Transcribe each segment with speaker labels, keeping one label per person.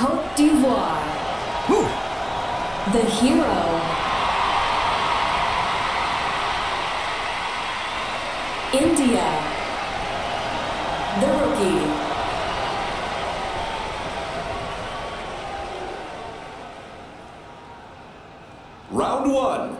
Speaker 1: Cote d'Ivoire. The hero. India. The rookie.
Speaker 2: Round one.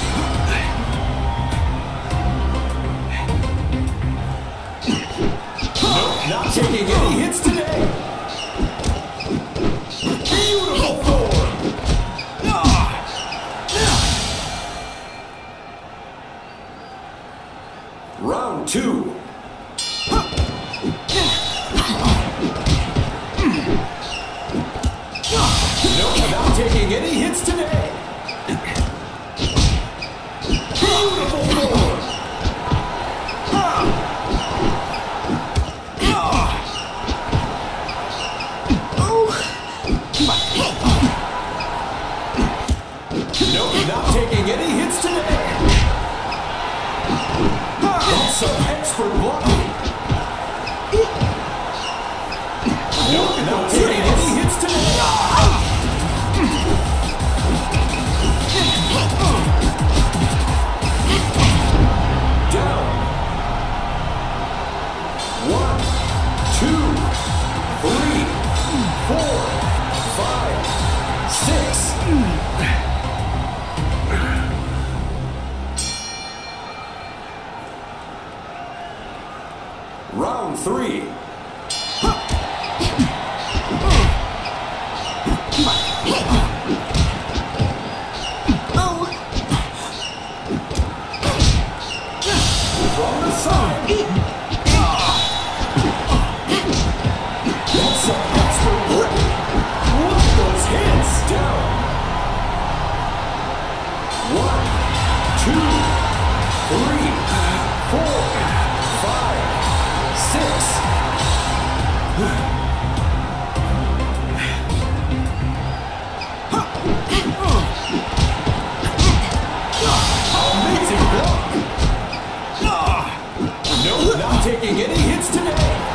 Speaker 2: taking any hits today. Beautiful form. Ah. Round two. Taking any hits today. Beautiful form. Two, three, four, five, six. Round three. From the side. Two, three, four, five, six. Amazing block. No, not taking any hits today.